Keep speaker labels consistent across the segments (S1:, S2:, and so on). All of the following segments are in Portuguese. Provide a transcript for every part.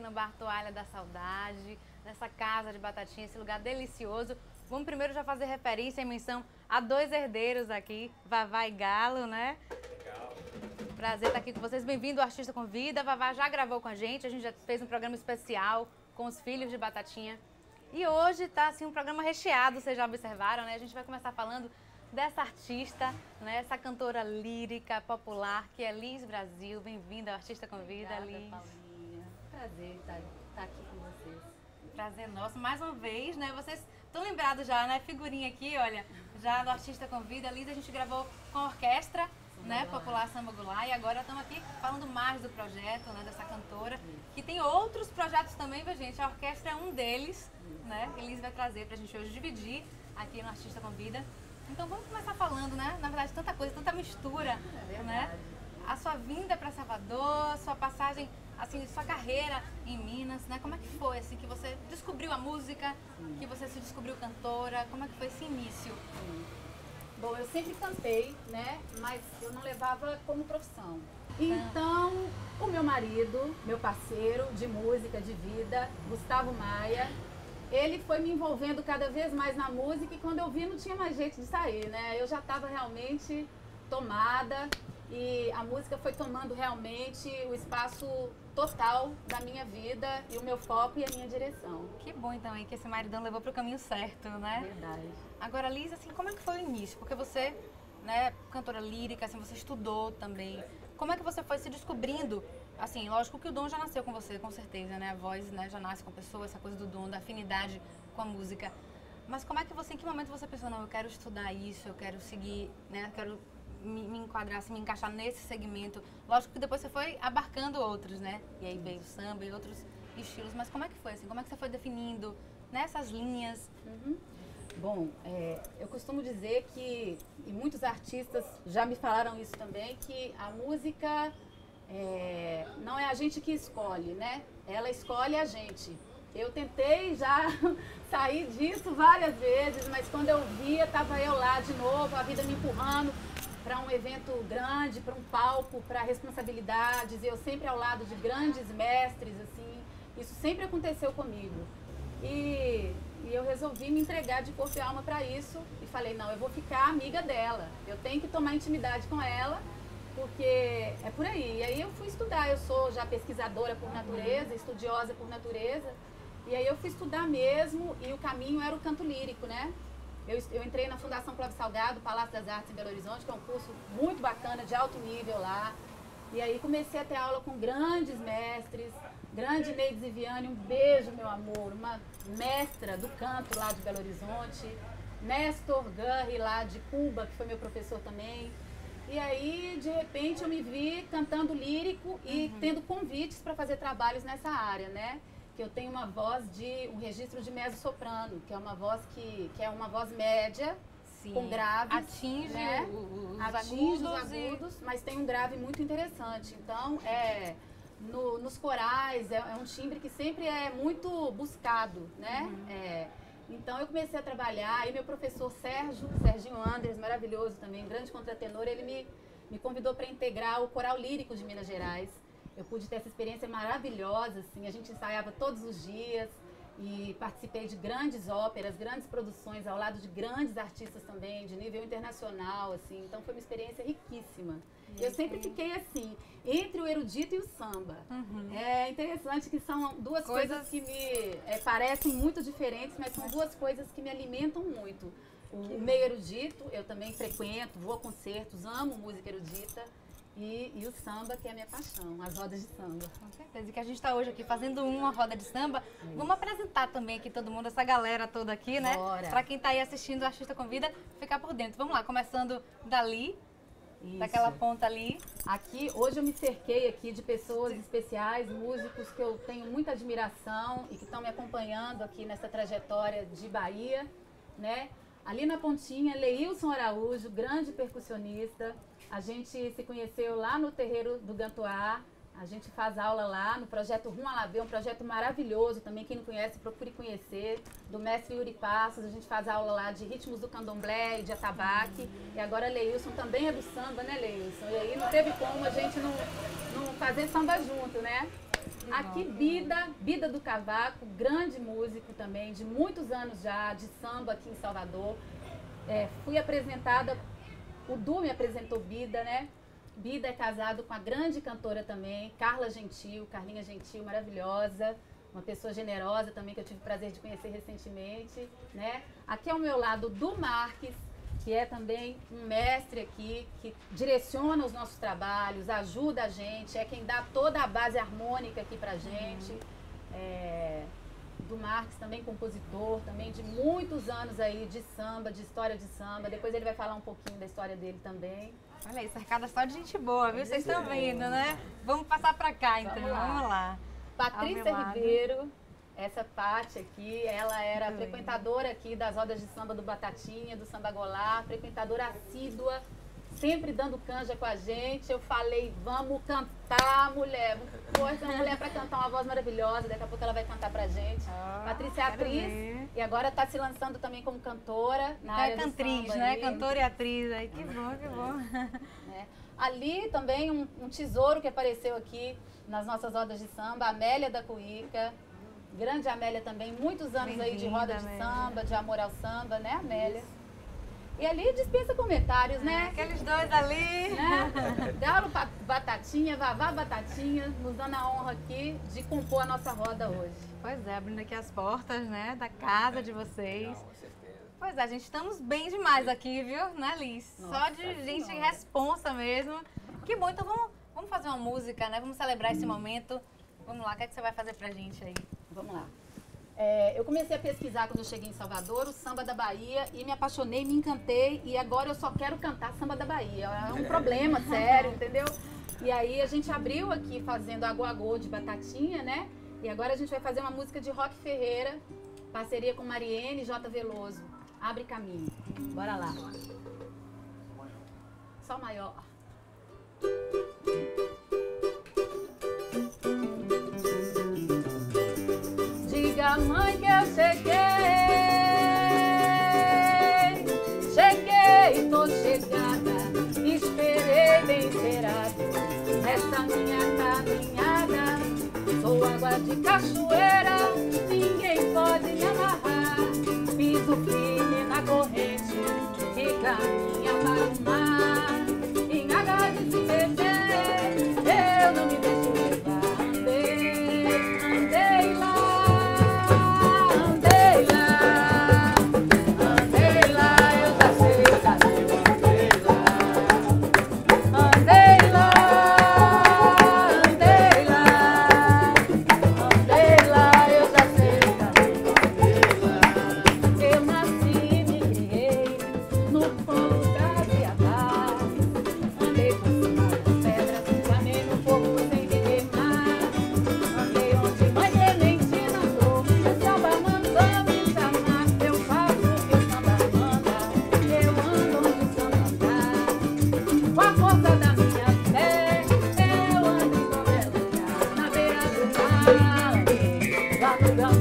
S1: aqui no Bar Toalha da Saudade, nessa casa de Batatinha, esse lugar delicioso. Vamos primeiro já fazer referência e menção a dois herdeiros aqui, Vavá e Galo, né? Legal. Prazer estar aqui com vocês. Bem-vindo ao Artista Convida. Vavá já gravou com a gente, a gente já fez um programa especial com os filhos de Batatinha. E hoje está assim um programa recheado, vocês já observaram, né? A gente vai começar falando dessa artista, né, essa cantora lírica popular que é Liz Brasil. Bem-vinda ao Artista Convida,
S2: Obrigada,
S1: Liz.
S2: Paulinha. Prazer estar, estar aqui com vocês.
S1: Prazer nosso, mais uma vez, né? Vocês estão lembrados já, né? Figurinha aqui, olha, já do Artista Convida. Liz, a gente gravou com a orquestra,
S2: Samba
S1: né?
S2: Goulart.
S1: Popular Samba Goulart. E agora estamos aqui falando mais do projeto, né? Dessa cantora. Que tem outros projetos também, viu, gente? A orquestra é um deles, né? Que Liz vai trazer pra gente hoje dividir aqui no Artista Convida. Então vamos começar falando, né? Na verdade, tanta coisa, tanta mistura,
S2: É
S1: né? A sua vinda para Salvador, sua passagem, assim, sua carreira em Minas, né? Como é que foi, assim, que você descobriu a música, que você se descobriu cantora? Como é que foi esse início?
S2: Bom, eu sempre cantei, né? Mas eu não levava como profissão. Então, o meu marido, meu parceiro de música, de vida, Gustavo Maia, ele foi me envolvendo cada vez mais na música e quando eu vi não tinha mais jeito de sair, né? Eu já estava realmente tomada e a música foi tomando realmente o espaço total da minha vida e o meu foco e a minha direção.
S1: Que bom, então, aí, que esse maridão levou para o caminho certo, né?
S2: Verdade.
S1: Agora, Liz, assim, como é que foi o início? Porque você, né, cantora lírica, assim, você estudou também. Como é que você foi se descobrindo? Assim, lógico que o dom já nasceu com você, com certeza, né? A voz, né, já nasce com a pessoa, essa coisa do dom, da afinidade com a música. Mas como é que você, em que momento você pensou, não, eu quero estudar isso, eu quero seguir, né, eu quero me, me enquadrar, assim, me encaixar nesse segmento? Lógico que depois você foi abarcando outros, né? E aí veio o samba e outros estilos. Mas como é que foi, assim? Como é que você foi definindo nessas linhas?
S2: Bom, é, eu costumo dizer que, e muitos artistas já me falaram isso também, que a música é, não é a gente que escolhe, né? Ela escolhe a gente. Eu tentei já sair disso várias vezes, mas quando eu via, estava eu lá de novo, a vida me empurrando para um evento grande, para um palco, para responsabilidades, eu sempre ao lado de grandes mestres, assim. Isso sempre aconteceu comigo. E, e eu resolvi me entregar de corpo e alma para isso e falei, não, eu vou ficar amiga dela. Eu tenho que tomar intimidade com ela, porque é por aí. E aí eu fui estudar, eu sou já pesquisadora por natureza, estudiosa por natureza. E aí eu fui estudar mesmo e o caminho era o canto lírico, né? Eu, eu entrei na Fundação Clóvis Salgado, Palácio das Artes em Belo Horizonte, que é um curso muito bacana, de alto nível lá. E aí comecei a ter aula com grandes mestres, grande Neide Ziviane, um beijo, meu amor, uma mestra do canto lá de Belo Horizonte, Nestor Gurri lá de Cuba, que foi meu professor também. E aí, de repente, eu me vi cantando lírico e tendo convites para fazer trabalhos nessa área, né? Que eu tenho uma voz de um registro de mezzo-soprano, que é uma voz que, que é uma voz média, com graves,
S1: Atinge
S2: né?
S1: os
S2: atinge
S1: agudos,
S2: os
S1: e-
S2: agudos, mas tem um grave muito interessante. Então, é, no- nos corais, é, é um timbre que sempre é muito buscado, né?
S1: Uhum.
S2: É, então, eu comecei a trabalhar, e meu professor Sérgio, Serginho Andres, maravilhoso também, grande contratenor, ele me, me convidou para integrar o Coral Lírico de Minas Gerais. Eu pude ter essa experiência maravilhosa, assim, a gente ensaiava todos os dias, e participei de grandes óperas, grandes produções ao lado de grandes artistas também, de nível internacional, assim. Então foi uma experiência riquíssima. Eu sempre fiquei assim, entre o erudito e o samba. É interessante que são duas coisas,
S1: Coisas-
S2: que me é, parecem muito diferentes, mas são duas coisas que me alimentam muito. O, o meio erudito, eu também frequento, vou a concertos, amo música erudita. E, e o samba, que é a minha paixão, as rodas de samba.
S1: Com certeza. E que a gente está hoje aqui fazendo uma roda de samba. Vamos apresentar também aqui todo mundo, essa galera toda aqui, né? Pra quem tá aí assistindo o Artista Convida, ficar por dentro. Vamos lá, começando dali, daquela
S2: Isso.
S1: ponta ali.
S2: Aqui, hoje eu me cerquei aqui de pessoas especiais, músicos que eu tenho muita admiração e que estão me acompanhando aqui nessa trajetória de Bahia, né? Ali na pontinha, Leilson Araújo, grande percussionista. A gente se conheceu lá no terreiro do Gantuá, A gente faz aula lá no projeto Rum Alabê, um projeto maravilhoso também. Quem não conhece, procure conhecer. Do mestre Yuri Passos. A gente faz aula lá de ritmos do candomblé e de atabaque. E agora Leilson também é do samba, né, Leilson? E aí não teve como a gente não, não fazer samba junto, né? Aqui, Bida, Bida do Cavaco, grande músico também, de muitos anos já, de samba aqui em Salvador. É, fui apresentada, o Du me apresentou Bida, né? Bida é casado com a grande cantora também, Carla Gentil, Carlinha Gentil, maravilhosa, uma pessoa generosa também que eu tive o prazer de conhecer recentemente, né? Aqui ao meu lado, Du Marques, que é também um mestre aqui, que direciona os nossos trabalhos, ajuda a gente, é quem dá toda a base harmônica aqui pra gente. É, do Marques, também compositor, também de muitos anos aí de samba, de história de samba. Depois ele vai falar um pouquinho da história dele também.
S1: Olha aí, cercada só de gente boa, viu? Vocês estão vendo, né? Vamos passar pra cá, então. Vamos lá. Vamos lá.
S2: Patrícia Ribeiro, essa parte aqui, ela era frequentadora aqui das rodas de samba do Batatinha, do Samba Golar, frequentadora assídua sempre dando canja com a gente. Eu falei, vamos cantar, mulher. Força a mulher para cantar uma voz maravilhosa. Daqui a pouco ela vai cantar pra gente. Ah, Patrícia é atriz ver. e agora está se lançando também como cantora. Na então é
S1: cantriz, né? Aí. Cantora e atriz. Aí, que bom, que bom.
S2: É. Ali também um, um, tesouro que apareceu aqui nas nossas rodas de samba, Amélia da Cuíca. Grande Amélia também, muitos anos aí de roda de Amélia. samba, de amor ao samba, né, Amélia? Isso. E ali dispensa comentários, né?
S1: Aqueles dois ali.
S2: Né? Galo Batatinha, Vavá Batatinha, nos dando a honra aqui de compor a nossa roda hoje.
S1: Pois é, abrindo aqui as portas, né, da casa de vocês. Não, com certeza. Pois é, a gente estamos bem demais aqui, viu, né, Liz? Nossa, Só de gente senhora. responsa mesmo. Que bom, então vamos, vamos fazer uma música, né? Vamos celebrar esse momento. Vamos lá, o que, é que você vai fazer pra gente aí?
S2: Vamos lá. É, eu comecei a pesquisar quando eu cheguei em Salvador, o samba da Bahia, e me apaixonei, me encantei, e agora eu só quero cantar samba da Bahia. É um problema sério, entendeu? E aí a gente abriu aqui fazendo Aguagô de Batatinha, né? E agora a gente vai fazer uma música de Rock Ferreira, parceria com Mariene e J. Veloso. Abre caminho. Bora lá. Só maior. Diga, mãe, que eu cheguei. Cheguei, tô chegada, esperei bem esperado. Essa minha caminhada, sou água de cachoeira, ninguém pode me amarrar. Piso firme na corrente, que caminha para o mar.
S1: Thank you.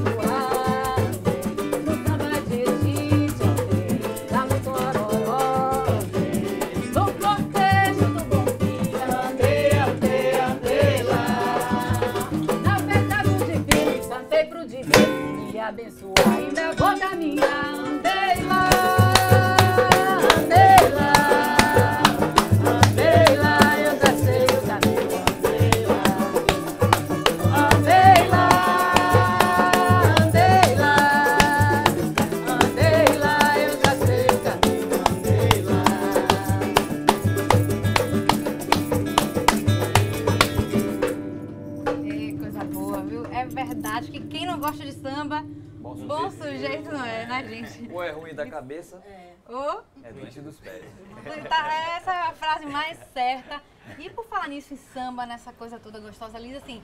S1: Samba, nessa coisa toda gostosa, Liz, assim,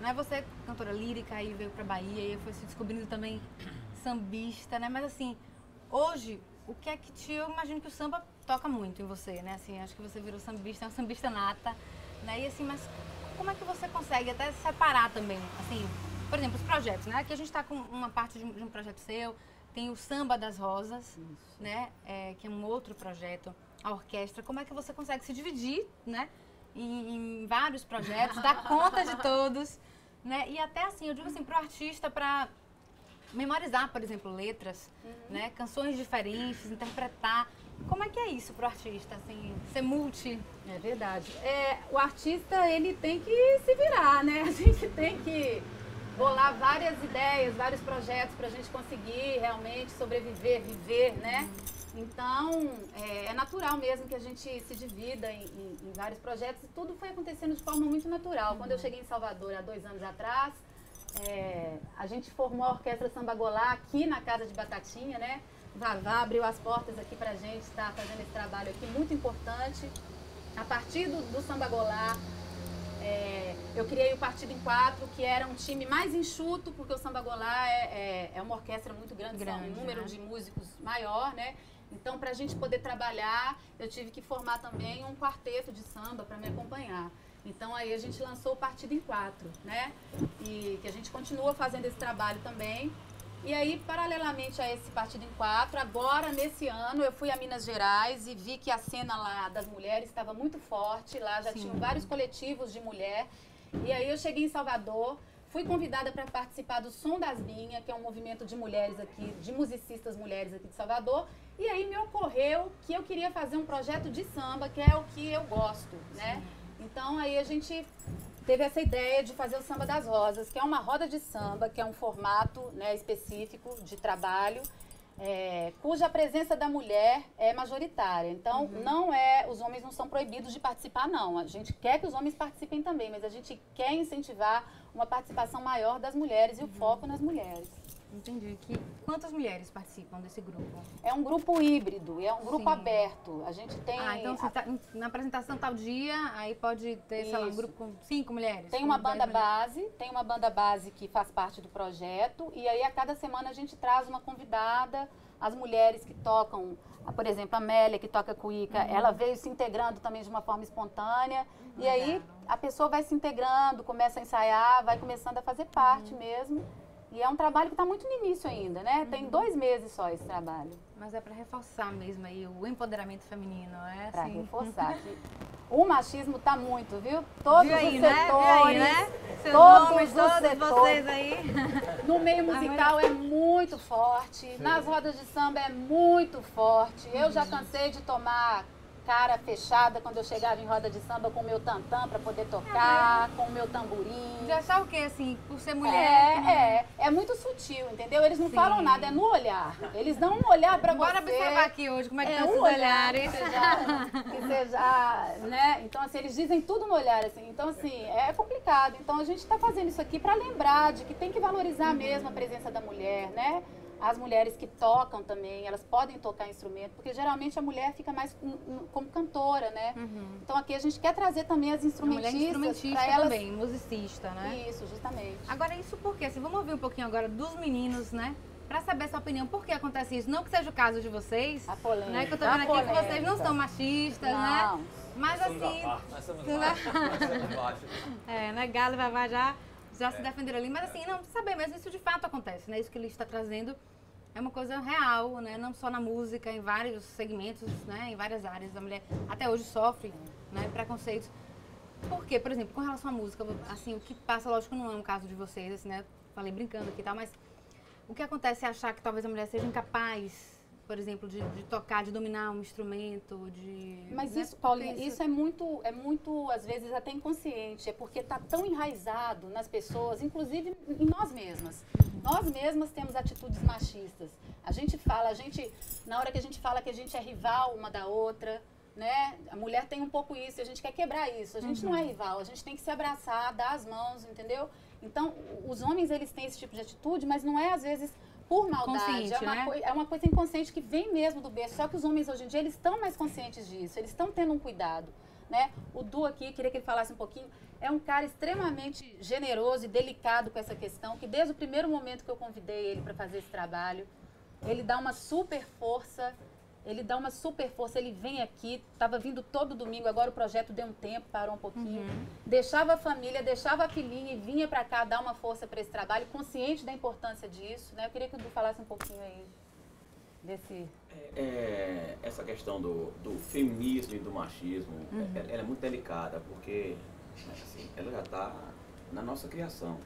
S1: não é você cantora lírica aí veio pra Bahia e foi se descobrindo também sambista, né? Mas assim, hoje, o que é que te. Eu imagino que o samba toca muito em você, né? Assim, acho que você virou sambista, é uma sambista nata, né? E assim, mas como é que você consegue até separar também, assim, por exemplo, os projetos, né? Aqui a gente está com uma parte de um, de um, projeto seu, tem o Samba das Rosas, Isso. né? É, que é um outro projeto, a orquestra. Como é que você consegue se dividir, né? Em, em vários projetos, dar conta de todos, né? E até assim, eu digo assim, para o artista, para memorizar, por exemplo, letras, uhum. né? Canções diferentes, interpretar. Como é que é isso para o artista, assim, ser multi?
S2: É verdade. É, o artista, ele tem que se virar, né? A gente tem que bolar várias ideias, vários projetos para a gente conseguir realmente sobreviver, viver, né? Então, é, é, natural mesmo que a gente se divida em, em, em, vários projetos e tudo foi acontecendo de forma muito natural. Quando eu cheguei em Salvador há dois anos atrás, é, a gente formou a Orquestra Samba Golá aqui na Casa de Batatinha, né? Vavá abriu as portas aqui para a gente estar tá fazendo esse trabalho aqui muito importante. A partir do, do Samba Golá, é, eu criei o Partido em Quatro, que era um time mais enxuto, porque o Samba Golá é, é, é uma orquestra muito grande, grande um número né? de músicos maior, né? Então, para a gente poder trabalhar, eu tive que formar também um quarteto de samba para me acompanhar. Então, aí a gente lançou o Partido em Quatro, né? E que a gente continua fazendo esse trabalho também. E aí, paralelamente a esse Partido em Quatro, agora, nesse ano, eu fui a Minas Gerais e vi que a cena lá das mulheres estava muito forte. Lá já Sim. tinham vários coletivos de mulher. E aí eu cheguei em Salvador, fui convidada para participar do Som das Vinhas, que é um movimento de mulheres aqui, de musicistas mulheres aqui de Salvador. E aí me ocorreu que eu queria fazer um projeto de samba, que é o que eu gosto, né? Então aí a gente teve essa ideia de fazer o Samba das Rosas, que é uma roda de samba, que é um formato né, específico de trabalho, é, cuja presença da mulher é majoritária. Então, uhum. não é, os homens não são proibidos de participar, não. A gente quer que os homens participem também, mas a gente quer incentivar uma participação maior das mulheres e o uhum. foco nas mulheres.
S1: Entendi. Que, quantas mulheres participam desse grupo?
S2: É um grupo híbrido, é um grupo Sim. aberto. A gente tem.
S1: Ah, então a... tá, na apresentação tal dia, aí pode ter, Isso. sei lá, um grupo com cinco mulheres?
S2: Tem uma banda base, tem uma banda base que faz parte do projeto, e aí a cada semana a gente traz uma convidada, as mulheres que tocam, por exemplo, a Amélia, que toca cuíca, uhum. ela veio se integrando também de uma forma espontânea. Uhum. E aí a pessoa vai se integrando, começa a ensaiar, vai começando a fazer parte uhum. mesmo. E é um trabalho que está muito no início ainda, né? Tem uhum. dois meses só esse trabalho.
S1: Mas é para reforçar mesmo aí o empoderamento feminino, é?
S2: Para assim? reforçar. o machismo está muito, viu? Todos viu aí, os setores, né? Aí, né? todos nomes, os todos setores. vocês aí. No meio musical é muito forte, Sim. nas rodas de samba é muito forte. Eu já cansei de tomar cara fechada quando eu chegava em roda de samba com o meu tantã para poder tocar, com o meu tamborim.
S1: Já achar o quê, assim, por ser mulher?
S2: É, é, é muito sutil, entendeu? Eles não Sim. falam nada, é no olhar. Eles dão um olhar para você.
S1: Bora observar aqui hoje como é que é, estão um esses olhares.
S2: Que seja, que seja, né? Então, assim, eles dizem tudo no olhar, assim. Então, assim, é complicado. Então, a gente está fazendo isso aqui para lembrar de que tem que valorizar mesmo a presença da mulher, né? As mulheres que tocam também, elas podem tocar instrumento, porque geralmente a mulher fica mais como cantora, né? Uhum. Então aqui a gente quer trazer também as instrumentistas. A
S1: instrumentista elas... também, musicista, né?
S2: Isso, justamente.
S1: Agora, isso por quê? Assim, vamos ouvir um pouquinho agora dos meninos, né? Para saber sua opinião, por que acontece isso? Não que seja o caso de vocês.
S2: A polêmica.
S1: Né? Que eu tô vendo aqui que vocês não são machistas, né? não. né? Mas
S3: nós
S1: assim.
S3: Nós somos baixos.
S1: é, né? Galo vai já, já é. se defenderam ali. Mas assim, não, saber mesmo, isso de fato acontece, né? Isso que ele está trazendo é uma coisa real, né? Não só na música, em vários segmentos, né? Em várias áreas. A mulher até hoje sofre né? preconceitos. Por quê? Por exemplo, com relação à música, assim, o que passa, lógico, não é um caso de vocês, assim, né? Falei brincando aqui e tal, mas o que acontece é achar que talvez a mulher seja incapaz por exemplo, de, de, tocar, de dominar um instrumento, de.
S2: Mas né? isso, Paulinha, isso... isso... é muito, é muito, às vezes, até inconsciente. É porque está tão enraizado nas pessoas, inclusive em nós mesmas. Uhum. Nós mesmas temos atitudes machistas. A gente fala, a gente, na hora que a gente fala que a gente é rival uma da outra, né? A mulher tem um pouco isso, a gente quer quebrar isso. A gente uhum. não é uhum. rival, a gente tem que se abraçar, dar as mãos, entendeu? Então, os homens, eles têm esse tipo de atitude, mas não é, às vezes por maldade. É uma, né? é uma coisa inconsciente que vem mesmo do berço. Só que os homens hoje em dia, eles estão mais conscientes disso. Eles estão tendo um cuidado. Né? O Du aqui, queria que ele falasse um pouquinho, é um cara extremamente generoso e delicado com essa questão, que desde o primeiro momento que eu convidei ele para fazer esse trabalho, ele dá uma super força ele dá uma super força, ele vem aqui, estava vindo todo domingo, agora o projeto deu um tempo, parou um pouquinho. Uhum. Deixava a família, deixava a filhinha e vinha para cá dar uma força para esse trabalho, consciente da importância disso. Né? Eu queria que o Du falasse um pouquinho aí desse.
S4: É, é essa questão do, do feminismo e do machismo, uhum. ela, ela, é muito delicada, porque assim, ela já está na nossa criação.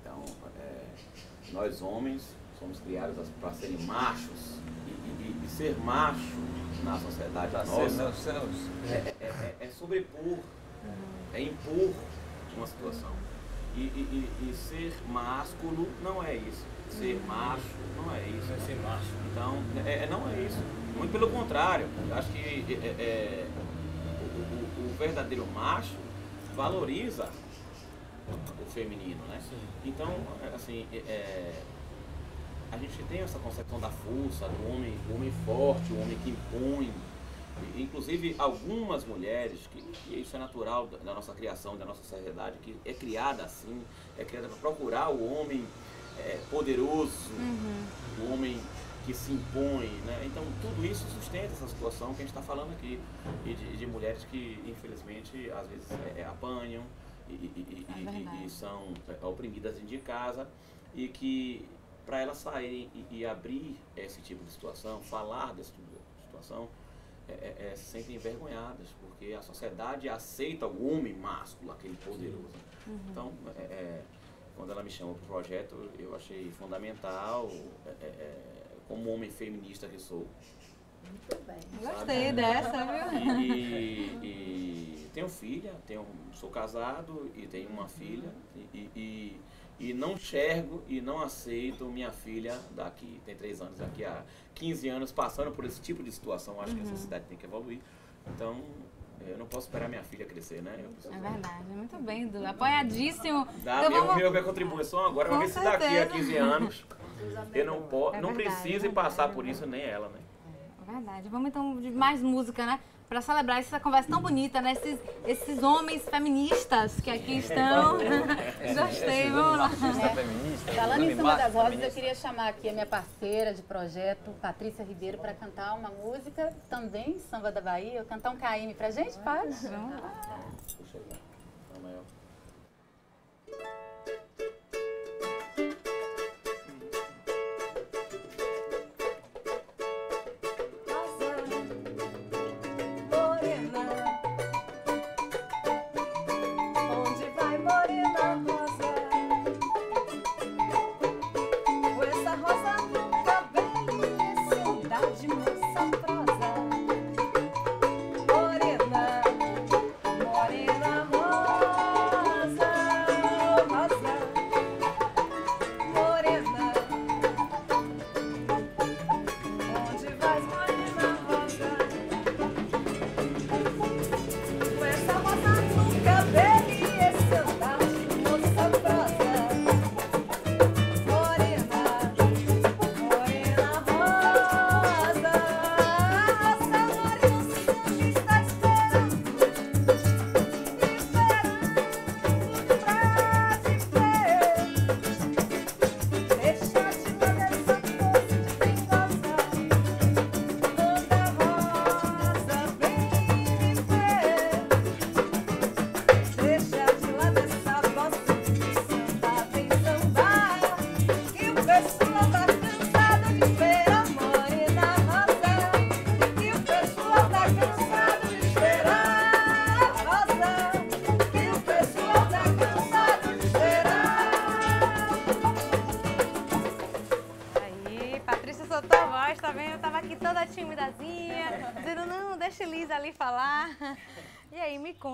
S4: Então, é, nós homens somos criados para serem machos e, e, e, ser macho na sociedade pra nossa ser, é, é, é, é, sobrepor, uhum. é impor uma situação. E, e, ser másculo não é isso. Ser uhum. macho não é isso.
S3: É ser macho.
S4: Então, é, é, não é isso. Muito pelo contrário. Eu acho que é, o, o, o verdadeiro macho valoriza o feminino, né? Sim. Então, assim, é, a gente tem essa concepção da força, do homem, do homem forte, o homem que impõe. Inclusive, algumas mulheres, que, que isso é natural da nossa criação, da nossa sociedade, que é criada assim, é criada para procurar o homem é, poderoso, uhum. o homem que se impõe, né? Então tudo isso sustenta essa situação que a gente está falando aqui e de, de, mulheres que infelizmente às vezes é, é apanham e, e, é e, e são é, oprimidas dentro de casa e que para elas saírem e, e, abrir esse tipo de situação, falar desse tipo de situação, é, é, é, se sentem envergonhadas, porque a sociedade aceita o homem másculo, aquele poderoso. Uhum. Então, é, é quando ela me chamou para o projeto, eu achei fundamental, é, como homem feminista que sou.
S2: Muito bem.
S1: Gostei dessa, viu?
S4: E, e, e, tenho filha, tenho, sou casado e tenho uma filha. E, e, e não enxergo e não aceito minha filha daqui, tem três anos, daqui a 15 anos, passando por esse tipo de situação. Acho uhum. que essa cidade tem que evoluir. Então, eu não posso esperar minha filha crescer, né?
S1: É verdade, muito bem, Du. Apoiadíssimo.
S4: Dá então, vamos... minha, minha contribuição agora, para ver se daqui a 15 anos eu não, po é não precise é passar por isso, nem ela, né?
S1: É verdade. Vamos então de mais música, né? Para celebrar essa conversa tão bonita, né? Esses, esses homens feministas que aqui estão. Gostei, vamos lá.
S2: É. Falando em cima das rosas, eu queria chamar aqui a minha parceira de projeto, Patrícia Ribeiro, para cantar uma música também, Samba da Bahia. Cantar um KM pra gente, pode? Vamos lá.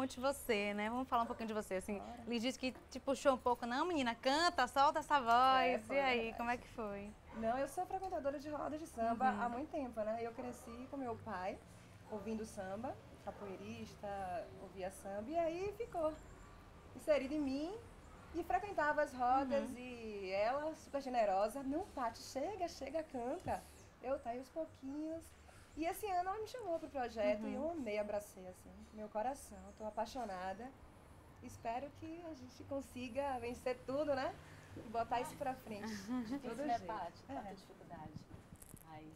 S1: Conte você, né? Vamos falar um pouquinho de você. Assim, Liz disse que te puxou um pouco. Não, menina, canta, solta essa voz. É, e aí, como é que foi?
S5: Não, eu sou frequentadora de rodas de samba uhum. há muito tempo, né? Eu cresci com meu pai, ouvindo samba, capoeirista, ouvia samba, e aí ficou inserido em mim e frequentava as rodas uhum. e ela, super generosa, não, Paty, chega, chega, canta. Eu tá aí os pouquinhos. E esse ano ela me chamou pro projeto uhum. e eu amei, abracei, assim, meu coração. Estou apaixonada. Espero que a gente consiga vencer tudo, né? E botar isso pra frente.
S2: Difícil, né, Paty? Tanta é. dificuldade.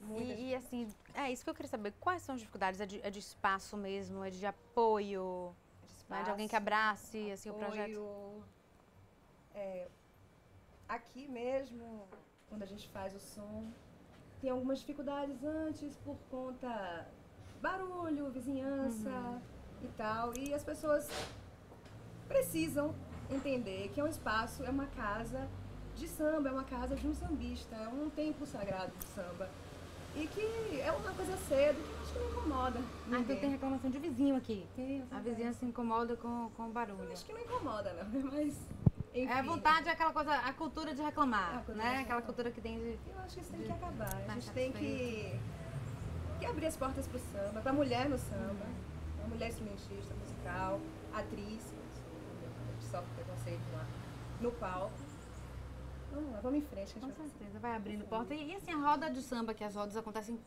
S2: Mas
S1: E, e, assim, é isso que eu queria saber. Quais são as dificuldades? É de, é de espaço mesmo? É de apoio? De, espaço, né? de alguém que abrace apoio, assim, o projeto?
S5: É, aqui mesmo, quando a gente faz o som, tem algumas dificuldades antes por conta barulho, vizinhança uhum. e tal. E as pessoas precisam entender que é um espaço, é uma casa de samba, é uma casa de um sambista, é um templo sagrado de samba. E que é uma coisa cedo, que acho que não incomoda.
S1: Ah, então tem reclamação de vizinho aqui. Tem, a vizinha se incomoda com, com o barulho. Eu
S5: acho que não incomoda, não, mas.
S1: Enfim. É a vontade, é aquela coisa, a cultura de reclamar, cultura né? De aquela cultura que tem de.
S5: Eu acho que isso tem que acabar. A gente tem que, que abrir as portas pro samba, pra mulher no samba, uhum. mulher instrumentista, musical, atriz, sofre preconceito lá no palco Vamos lá, vamos em frente.
S1: Com certeza, vai abrindo porta. E, e, assim, a roda de samba, que as rodas acontecem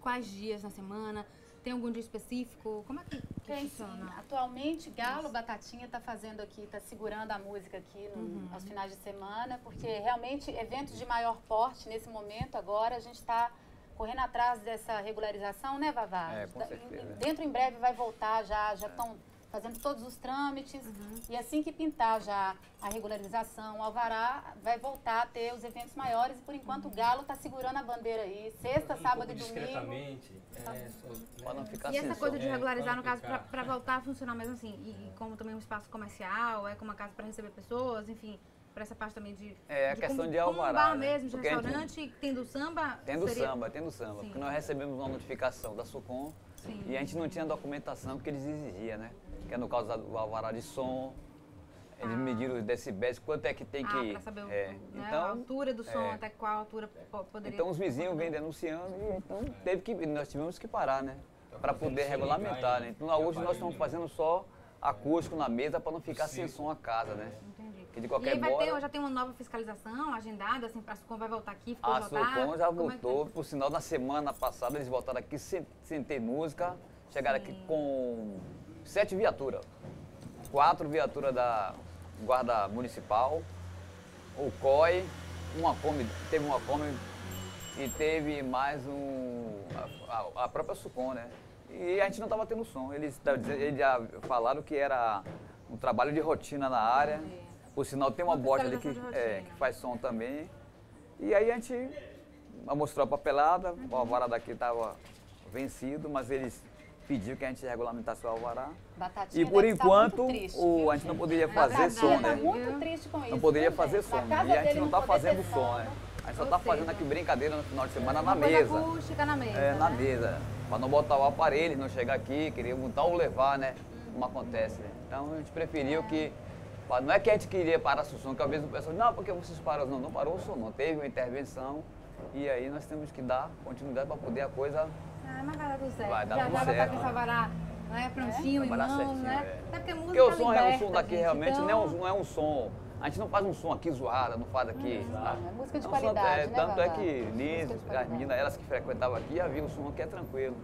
S1: quais dias na semana? Tem algum dia específico? Como é que, que Tem, funciona?
S2: Sim. Atualmente, Galo Isso. Batatinha está fazendo aqui, está segurando a música aqui no, uhum. aos finais de semana, porque realmente eventos de maior porte nesse momento agora, a gente está correndo atrás dessa regularização, né, Vavá?
S3: É, com certeza.
S2: Dentro em breve vai voltar, já estão fazendo todos os trâmites. Uhum. E assim que pintar já a regularização, o Alvará vai voltar a ter os eventos maiores. E por enquanto uhum. o Galo está segurando a bandeira aí. Sexta, um sábado e domingo.
S6: Discretamente. É,
S1: tá. só, não ficar e essa coisa de regularizar, é, no caso, para voltar a funcionar mesmo assim. E, e, como também um espaço comercial, é como uma casa para receber pessoas, enfim para essa parte também de.
S3: É, a
S1: de
S3: questão
S1: como,
S3: de alvará.
S1: Um bar né? mesmo, de Porque restaurante, gente, tendo samba.
S3: Tendo seria... samba, tendo samba. Sim. Porque nós recebemos uma notificação da SUCOM Sim. e a gente não tinha documentação que eles exigiam, né? Que é no caso do alvará de som. Eles ah. mediram os decibéis, quanto é que tem ah, que.
S1: Pra saber o, é. né, então, a altura do som, é. até qual altura poderia.
S3: Então os vizinhos vêm denunciando e então teve que, nós tivemos que parar, né? Para poder regulamentar, né? Então hoje nós estamos fazendo só acústico na mesa para não ficar sem som a casa, né?
S1: Entendi. Que de qualquer e aí vai bora, ter, já tem uma nova fiscalização agendada, assim, para a SUCOM vai voltar aqui, ficou
S3: A SUCOM já é voltou, é por sinal, na semana passada eles voltaram aqui sem, sem ter música, chegaram Sim. aqui com sete viaturas. Quatro viaturas da Guarda Municipal, o COI, uma Kombi, teve uma Kombi e teve mais um. a, a própria Sucom, né? E a gente não estava tendo som. Eles, eles já falaram que era um trabalho de rotina na área. Por sinal, tem uma bote ali que, é, que faz som também. E aí a gente mostrou a papelada, o alvará daqui estava vencido, mas eles pediu que a gente regulamentasse o alvará.
S2: Batatinha
S3: e por enquanto triste, o, a gente não poderia fazer som, né?
S2: muito triste com isso.
S3: Não poderia fazer som. E a gente não está fazendo som, né? A gente só está fazendo aqui brincadeira no final de semana na mesa.
S1: Acústica na mesa.
S3: É, na né? mesa. Para não botar o aparelho, não chegar aqui, queria montar ou levar, né? Como acontece, né? Então a gente preferiu que. Não é que a gente queria parar o som, que às vezes o pessoal não, porque vocês pararam. Não, não parou o som, não. Teve uma intervenção. E aí nós temos que dar continuidade para poder a coisa
S1: ah, mas vai dar tudo certo. Vai dar já tudo já certo. Já vai Savará né, prontinho, é? em mãos, certinho, né? É. Até porque,
S3: porque o som, liberta, é, o som daqui gente, realmente então... não, é um, não é um som... A gente não faz um som aqui zoada, não faz aqui.
S2: Hum, tá? É música de é qualidade,
S3: é,
S2: né,
S3: Tanto é que Liz, as meninas, elas que frequentavam aqui, já viam o som aqui é tranquilo.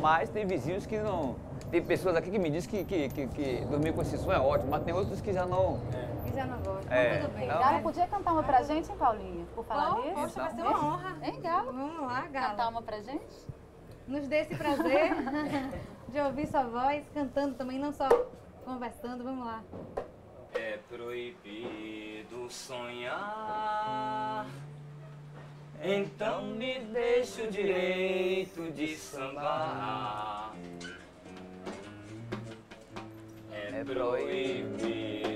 S3: Mas tem vizinhos que não... Tem pessoas aqui que me dizem que, que, que, que dormir com esse som é ótimo, mas tem outros que já não...
S1: Que já não gostam.
S2: É. Tudo bem. Então, Galo, podia cantar uma pra gente, hein, Paulinho? Por falar
S1: nisso? Poxa, vai ser uma honra.
S2: Hein, Galo?
S1: Vamos lá, Galo.
S2: Cantar uma pra gente?
S1: Nos dê esse prazer de ouvir sua voz cantando também, não só conversando. Vamos lá.
S6: É proibido sonhar, então me deixe o direito de sambar. É proibido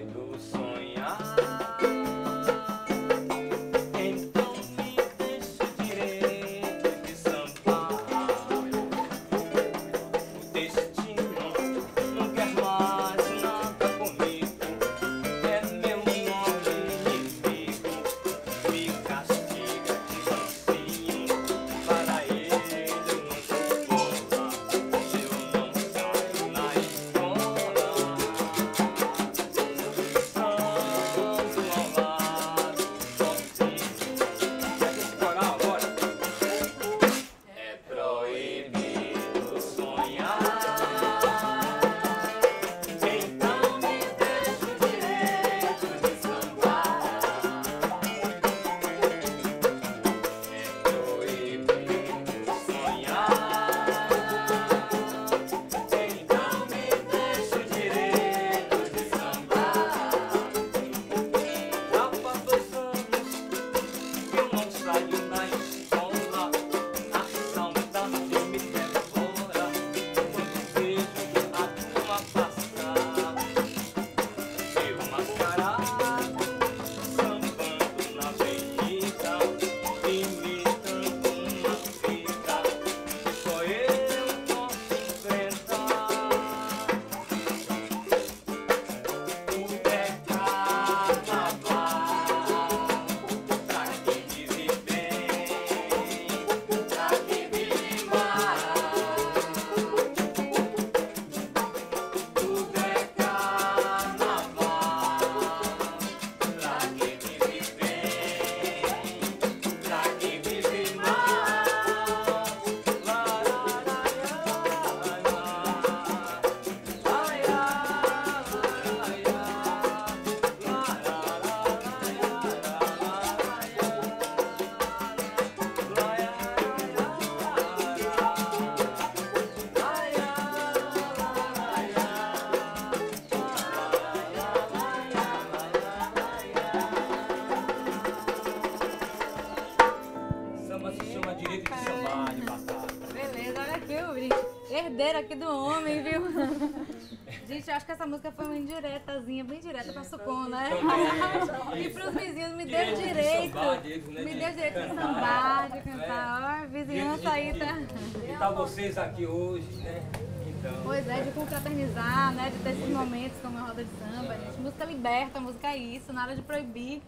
S1: direta pra Sucom, né?
S6: Também,
S1: E pros vizinhos, me deu
S6: Direito né,
S1: Me
S6: de
S1: deu direito de sambar, de cantar. Ó, a vizinhança aí tá.
S6: E tá vocês aqui hoje, né? Então.
S1: Pois é, de confraternizar, né? De ter esses momentos como a roda de samba, gente. Música liberta, música é isso, nada de proibir,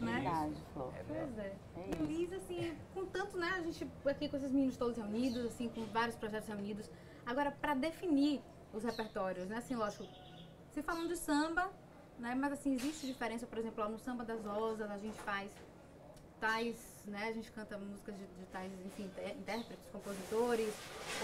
S1: né?
S2: Verdade, Flor.
S1: Pois é.
S2: É.
S1: Feliz, assim, com tanto, né? A gente aqui com esses meninos todos reunidos, assim, com vários projetos reunidos. Agora, para definir os repertórios, né? Assim, lógico, se falando de samba, né? Mas, assim, existe diferença, por exemplo, lá no Samba das Rosas, a gente faz tais, né? A gente canta músicas de, de tais, enfim, intérpretes, compositores.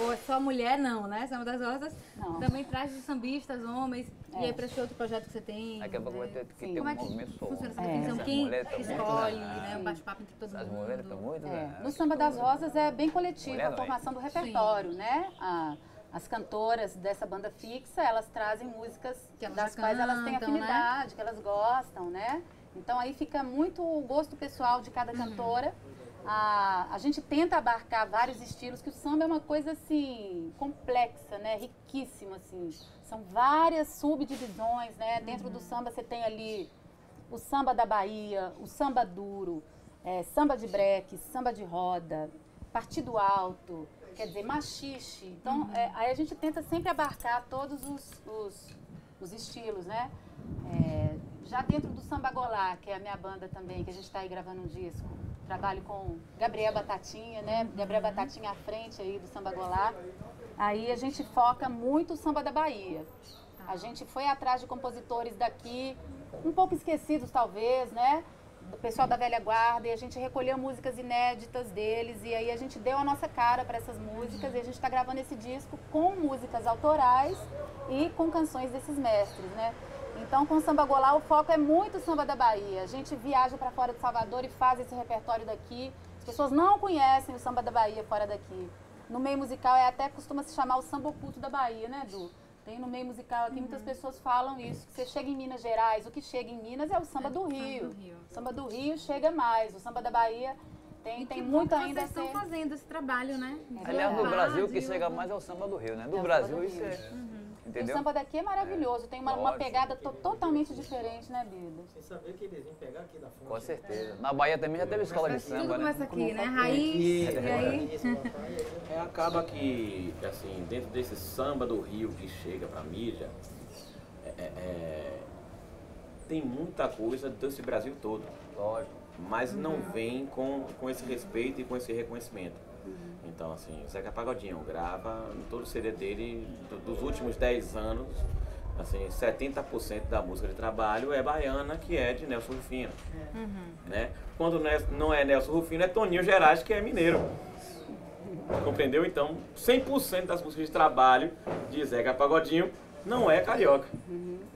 S1: Ou é só mulher, não, né? Samba das Rosas
S2: Não.
S1: também traz de sambistas, homens. E
S2: É.
S1: aí, para esse outro projeto que você tem.
S3: Daqui a pouco vai
S1: né?
S3: ter que
S2: Sim.
S3: ter um
S1: é
S3: movimento só.
S1: funciona essa
S2: É.
S1: definição?
S3: Essas
S1: Quem escolhe, né? Um bate-papo entre todo
S3: As
S1: mundo.
S3: mulheres estão muito
S2: É,
S3: danadas.
S2: no Samba das Rosas é bem coletivo
S3: Mulher
S2: a formação do repertório, né? As cantoras dessa banda fixa, elas trazem músicas
S1: elas
S2: das
S1: já
S2: quais elas têm
S1: cantam, né?
S2: afinidade, que elas gostam, né? Então aí fica muito o gosto pessoal de cada cantora. A, a gente tenta abarcar vários estilos, que o samba é uma coisa assim complexa, né? Riquíssima assim. São várias subdivisões, né? Dentro do samba você tem ali o samba da Bahia, o samba duro, é, samba de breque, samba de roda, partido alto, quer dizer, machixe. Então, é, aí a gente tenta sempre abarcar todos os, os, os estilos, né? É, já dentro do Samba Golá, que é a minha banda também, que a gente está aí gravando um disco, trabalho com Gabriel Batatinha, né? Gabriel Batatinha à frente aí do Samba Golá. Aí a gente foca muito o samba da Bahia. A gente foi atrás de compositores daqui, um pouco esquecidos talvez, né? Do pessoal da velha guarda, e a gente recolheu músicas inéditas deles, e aí a gente deu a nossa cara para essas músicas, e a gente está gravando esse disco com músicas autorais e com canções desses mestres, né? Então, com o Samba Golá, o foco é muito samba da Bahia. A gente viaja para fora de Salvador e faz esse repertório daqui. As pessoas não conhecem o samba da Bahia fora daqui. No meio musical é até costuma se chamar o samba oculto da Bahia, né, Du? Tem no meio musical aqui, muitas pessoas falam isso. Que você chega em Minas Gerais, o que chega em Minas é o samba do Rio.
S1: do Rio.
S2: O samba do Rio chega mais. O samba da Bahia tem,
S1: E
S2: tem muito ainda a
S1: Vocês
S2: ser.
S1: estão fazendo esse trabalho, né? De
S3: Aliás, no Brasil, o que chega mais é o samba do Rio, né?
S2: É
S3: No
S2: o
S3: Brasil,
S2: do
S3: isso
S2: Rio.
S3: É.
S2: O
S3: Entendeu?
S2: samba daqui é maravilhoso, tem uma, uma
S3: Lógico.
S2: pegada to- totalmente diferente, né, Bida?
S7: Sem saber que eles vêm pegar aqui da fonte.
S3: Com certeza. Na Bahia também já teve escola de
S1: Mas tudo
S3: samba, né?
S1: começa aqui, né? Raiz,
S7: E,
S1: e aí...
S4: É, acaba que, assim, dentro desse samba do Rio que chega pra mídia, é, é, é, tem muita coisa desse Brasil todo.
S3: Lógico.
S4: mas não vem com, com esse respeito e com esse reconhecimento. Então, assim, o Zeca Pagodinho grava em todo o CD dele, do- dos últimos 10 anos, assim, 70% da música de trabalho é baiana, que é de Nelson Rufino. Né? Quando não é, não é Nelson Rufino, é Toninho Gerais, que é mineiro. Compreendeu? Então, 100% das músicas de trabalho de Zeca Pagodinho não é carioca.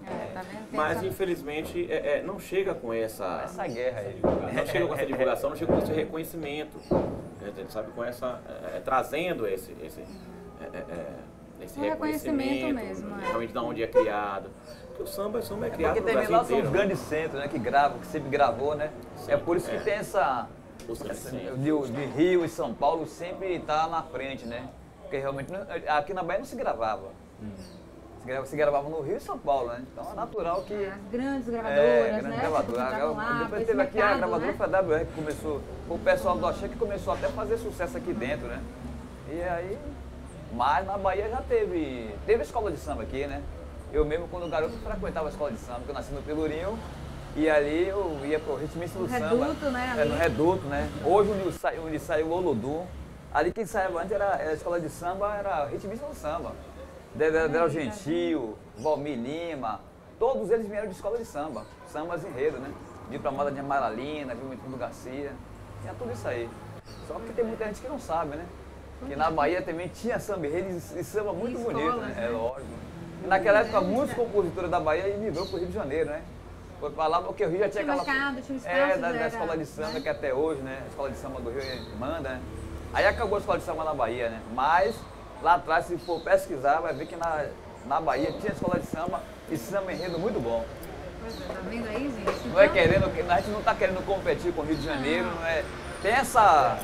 S1: É, tá
S4: Mas, infelizmente, é- é, não chega com essa
S3: Essa guerra aí.
S4: não chega com essa divulgação, não chega com esse reconhecimento, né, a gente sabe, com essa, é, é, trazendo esse, esse, é, é, é, esse
S1: Um reconhecimento
S4: reconhecimento,
S1: mesmo, é.
S4: realmente de onde é criado. Porque o samba, o samba é criado
S3: Porque
S4: no
S3: também
S4: Brasil
S3: lá são os grandes centros, né? Que gravam, que sempre gravou, né? é por isso que
S4: é.
S3: tem essa. Essa de, de Rio e São Paulo sempre está na frente, né? Porque realmente não- aqui na Bahia não se gravava. Grava- se gravava no Rio e São Paulo, né? Então é natural que.
S1: As grandes gravadoras,
S3: É,
S1: né?
S3: grande
S1: que
S3: gravadora.
S1: estavam lá,
S3: Depois teve aqui a
S1: mercado,
S3: gravadora
S1: né?
S3: foi a WR que começou. O pessoal do Axé que começou até a fazer sucesso aqui dentro, né? E aí. Mas na Bahia já teve. Teve escola de samba aqui, né? Eu mesmo, quando garoto, frequentava a escola de samba, porque eu nasci no Pelourinho. E ali eu ia pro ritmista do
S1: No
S3: samba.
S1: reduto, né,
S3: É, no reduto, né? Hoje onde saiu, onde saiu o Olodu. Ali quem saiu antes era, era a escola de samba, era ritmista do samba. Dedel Gentil, Valmir Lima, todos eles vieram de escola de samba, sambas enredo, né? Vi pra moda de Amaralina, vi muito do Garcia, tinha tudo isso aí. Só que tem muita gente que não sabe, né? Que na Bahia também tinha samba enredo e samba muito
S1: E
S3: bonito,
S1: escolas,
S3: né?
S1: né?
S3: É lógico. E naquela época, muitos compositores da Bahia migrou pro Rio de Janeiro, né? Foi pra lá porque o Rio já tinha
S1: Tinha
S3: aquela...
S1: mercado, tinha
S3: É,
S1: espaço,
S3: da, da
S1: era,
S3: escola de samba,
S1: né?
S3: que até hoje, né? A escola de samba do Rio manda, né? Aí acabou a escola de samba na Bahia, né? Mas lá atrás, se for pesquisar, vai ver que na, na Bahia tinha escola de samba e samba enredo muito bom.
S1: Pois é, tá vendo aí, gente?
S3: Não é
S1: Então,
S3: querendo, a gente não está querendo competir com o Rio de Janeiro, não é? Tem essa,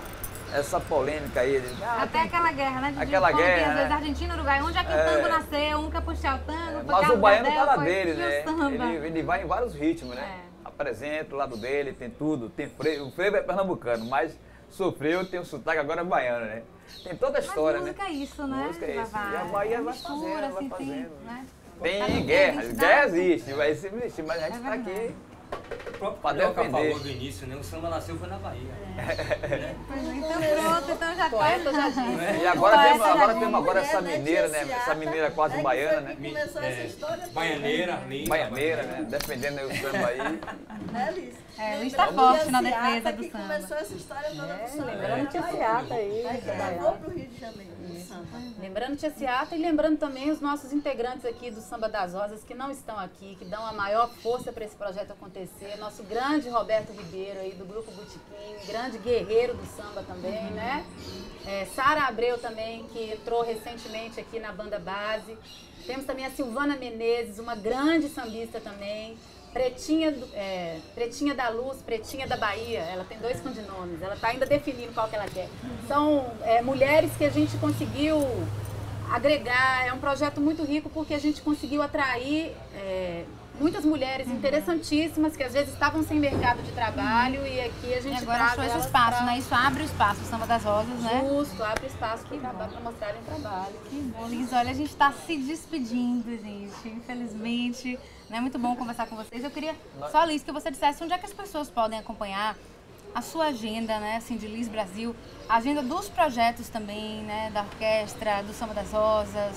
S3: essa polêmica aí. de, ah,
S1: Até aquela guerra, né? De
S3: Aquela
S1: tem,
S3: guerra,
S1: às vezes,
S3: né?
S1: Argentina Uruguai. Onde é que o
S3: É.
S1: tango nasceu? Um quer puxar o tango, foi
S3: Mas o baiano fala
S1: foi
S3: dele, né? Ele, ele vai em vários ritmos, né?
S1: É.
S3: Apresenta o lado dele, tem tudo. Tem freio, o freio é pernambucano, mas sofreu, tem o sotaque agora é baiano, né? Tem toda a
S1: Mas
S3: história, né?
S1: música é isso, né?
S3: Música é isso. E a Bahia vai
S1: Mistura,
S3: fazendo, vai
S1: assim, tem,
S3: fazendo.
S1: né?
S3: Tem
S1: Tá no
S3: guerra, guerra existe, vai sempre existir, mas a gente
S1: É
S3: tá aqui.
S6: O próprio Carioca falou do início, né? O samba nasceu foi na Bahia.
S1: É, Então pronto, então já
S2: Poeta já
S1: tá.
S2: disse.
S3: E agora temos, agora temos agora essa
S8: né,
S3: mineira, né? Essa mineira quase
S8: né,
S3: baiana, né?
S8: Começou essa história.
S6: Baianeira,
S8: né?
S6: linda.
S3: Baianeira, né? Defendendo o samba aí.
S8: Né, Liz?
S1: É, Liz
S8: Lembrando
S1: tá forte na
S8: a
S1: defesa do samba.
S8: começou essa história toda do samba.
S2: Lembrando que a
S8: Bahia.
S2: Ciata aí,
S8: levou
S2: Baiana.
S8: pro Rio de Janeiro, o.
S2: Lembrando Tia Ciata e lembrando também os nossos integrantes aqui do Samba das Rosas que não estão aqui, que dão a maior força para esse projeto acontecer. Nosso grande Roberto Ribeiro aí do Grupo Botequim, grande guerreiro do samba também, né? É, Sara Abreu também, que entrou recentemente aqui na banda base. Temos também a Silvana Menezes, uma grande sambista também. Pretinha, é, Pretinha da Luz, Pretinha da Bahia, ela tem dois codinomes, ela está ainda definindo qual que ela quer. São é, mulheres que a gente conseguiu agregar, é um projeto muito rico porque a gente conseguiu atrair é, muitas mulheres interessantíssimas que às vezes estavam sem mercado de trabalho e aqui a
S1: E
S2: gente
S1: agora
S2: traz
S1: achou esse
S2: elas
S1: espaço,
S2: pra-
S1: né? Isso abre o espaço, o Samba das Rosas, né?
S2: Justo, abre espaço para mostrarem trabalho.
S1: Que bom, Liz. Olha, a gente está se despedindo, gente. Infelizmente, não é muito bom conversar com vocês. Eu queria só, Liz, que você dissesse onde é que as pessoas podem acompanhar a sua agenda, né, assim, de Liz Brasil, a agenda dos projetos também, né, da orquestra, do Samba das Rosas.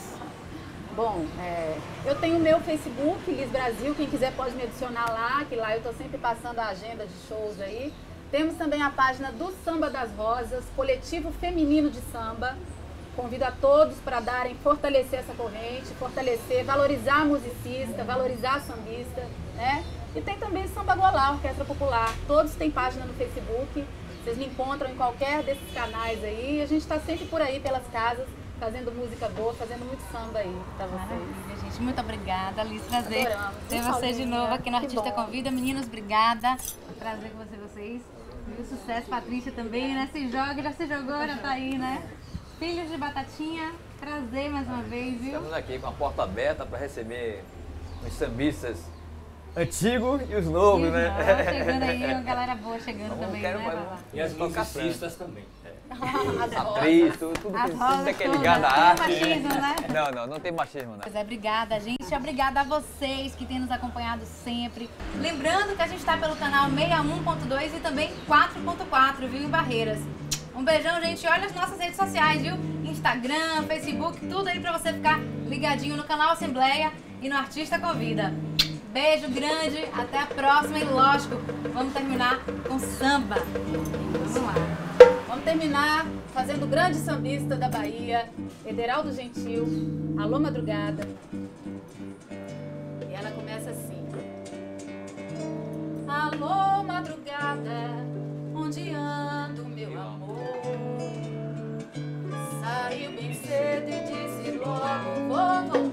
S2: Bom, é, eu tenho o meu Facebook, Liz Brasil, quem quiser pode me adicionar lá, que lá eu estou sempre passando a agenda de shows aí. Temos também a página do Samba das Rosas, coletivo feminino de samba. Convido a todos para darem, fortalecer essa corrente, fortalecer, valorizar a musicista, valorizar a sambista, né? E tem também Samba Golá, Orquestra Popular. Todos têm página no Facebook. Vocês me encontram em qualquer desses canais aí. A gente está sempre por aí pelas casas, fazendo música boa, fazendo muito samba aí para vocês.
S1: Maravilha, gente. Muito obrigada, Liz. Prazer
S2: Adoramos.
S1: ter você de
S2: saudinha.
S1: novo aqui no Artista. Convida. Meninos, obrigada. Prazer com você, vocês. E o sucesso, Patrícia também, né? Se joga, já se jogou, já tá aí, né? Filhos de Batatinha, prazer mais uma vez, viu?
S3: Estamos aqui com a porta aberta para receber os sambistas antigos e os novos, né?
S1: Não, chegando aí, uma galera boa chegando
S3: Vamos,
S1: também,
S3: quero
S1: né,
S3: mais-?
S6: E as musicistas também. É.
S3: Atriz, tudo, tudo,
S1: As
S3: tudo, que é ligado à arte.
S1: machismo, né?
S3: Não, não, não tem machismo, não.
S1: Pois é, obrigada, gente. Obrigada a vocês que têm nos acompanhado sempre. Lembrando que a gente está pelo canal 61.2 e também 4.4, viu, em Barreiras. Um beijão, gente. Olha as nossas redes sociais, viu? Instagram, Facebook, tudo aí pra você ficar ligadinho no canal Assembleia e no Artista Convida. Beijo grande, até a próxima e lógico, vamos terminar com samba. Vamos lá.
S2: Vamos terminar fazendo o grande sambista da Bahia, Ederaldo Gentil, Alô Madrugada. E ela começa assim. Alô Madrugada, onde anda o meu amor? Saiu bem cedo e disse logo vou voltar.